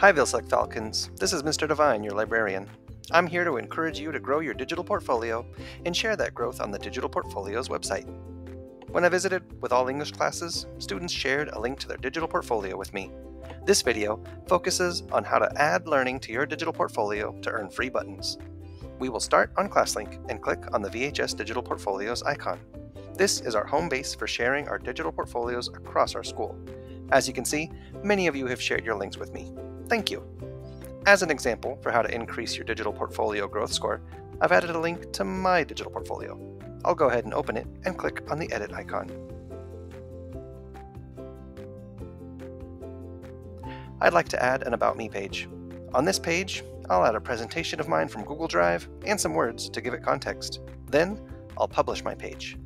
Hi, Vilseck Falcons. This is Mr. Devine, your librarian. I'm here to encourage you to grow your digital portfolio and share that growth on the Digital Portfolios website. When I visited with all English classes, students shared a link to their digital portfolio with me. This video focuses on how to add learning to your digital portfolio to earn free buttons. We will start on ClassLink and click on the VHS Digital Portfolios icon. This is our home base for sharing our digital portfolios across our school. As you can see, many of you have shared your links with me. Thank you. As an example for how to increase your digital portfolio growth score, I've added a link to my digital portfolio. I'll go ahead and open it and click on the edit icon. I'd like to add an About Me page. On this page, I'll add a presentation of mine from Google Drive and some words to give it context. Then, I'll publish my page.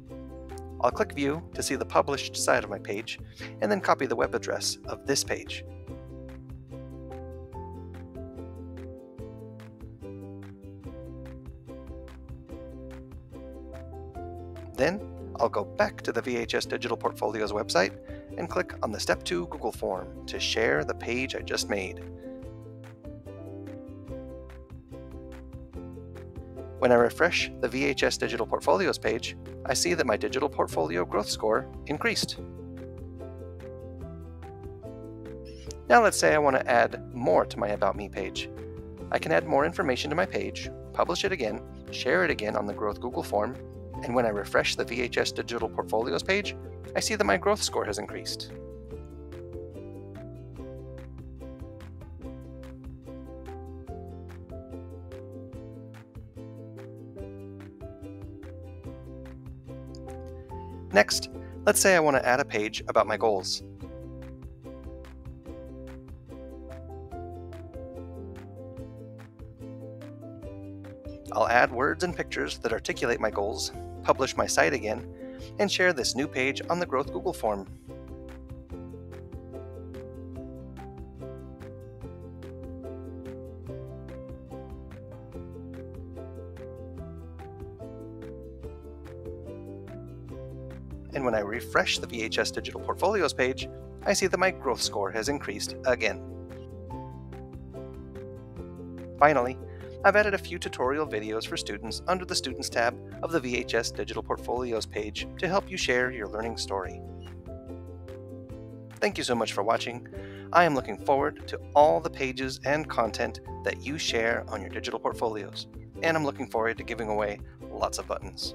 I'll click View to see the published side of my page, and then copy the web address of this page. Then, I'll go back to the VHS Digital Portfolios website and click on the Step 2 Google form to share the page I just made. When I refresh the VHS Digital Portfolios page, I see that my digital portfolio growth score increased. Now let's say I want to add more to my About Me page. I can add more information to my page, publish it again, share it again on the Growth Google form, and when I refresh the VHS Digital Portfolios page, I see that my growth score has increased. Next, let's say I want to add a page about my goals. I'll add words and pictures that articulate my goals, publish my site again, and share this new page on the Growth Google form. and when I refresh the VHS Digital Portfolios page, I see that my growth score has increased again. Finally, I've added a few tutorial videos for students under the Students tab of the VHS Digital Portfolios page to help you share your learning story. Thank you so much for watching. I am looking forward to all the pages and content that you share on your digital portfolios, and I'm looking forward to giving away lots of buttons.